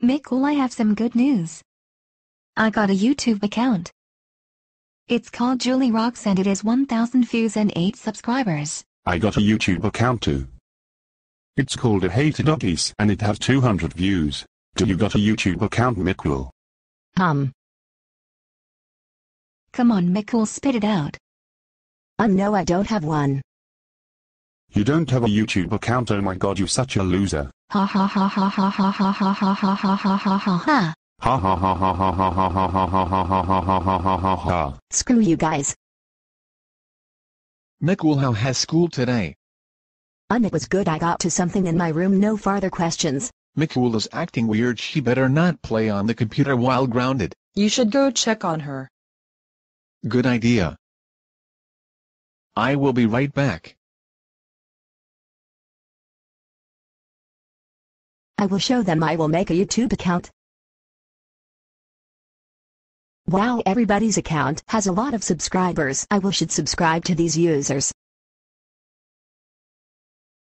Nicole I have some good news. I got a YouTube account. It's called Julie Rocks and it has 1000 views and 8 subscribers. I got a YouTube account too. It's called a Hater Doggies and it has 200 views. Do you got a YouTube account Nicole? Um, Come on Nicole spit it out. um no I don't have one. You don't have a YouTube account oh my god you such a loser. Ha ha ha ha ha ha ha ha ha ha ha ha ha ha ha. Ha ha ha ha ha ha ha ha ha ha ha ha ha ha ha ha ha ha. Screw you guys. Nicole how has school today? Um it was good I got to something in my room no farther questions. Nicole is acting weird she better not play on the computer while grounded. You should go check on her. Good idea. I will be right back. I will show them I will make a YouTube account. Wow everybody's account has a lot of subscribers I will should subscribe to these users.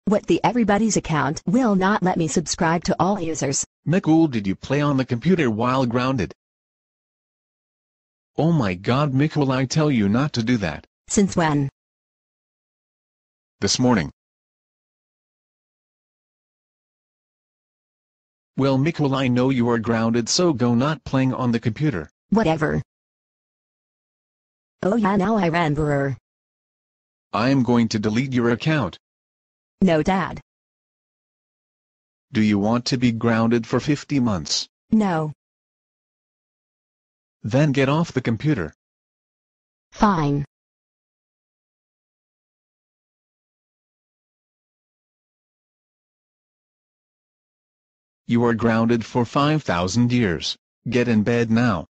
What the everybody's account will not let me subscribe to all users. Nicole did you play on the computer while grounded? Oh my god Nicole I tell you not to do that. Since when? This morning. Well Nicole I know you are grounded so go not playing on the computer. Whatever. Oh yeah now I remember. I am going to delete your account. No dad. Do you want to be grounded for 50 months? No. Then get off the computer. Fine. You are grounded for 5,000 years. Get in bed now.